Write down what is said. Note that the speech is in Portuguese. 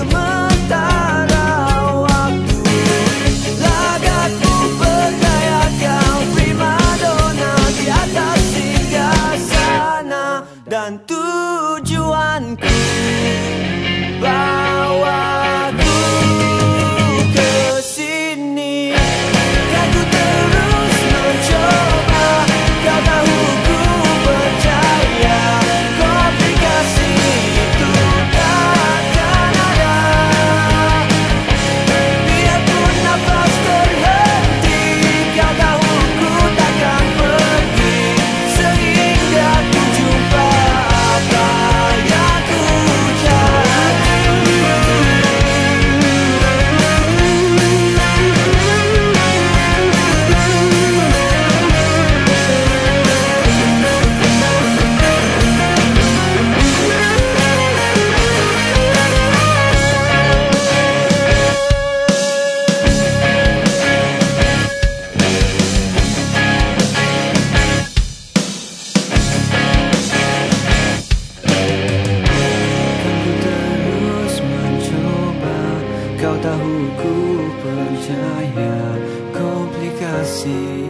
a. ku percaya Komplikasi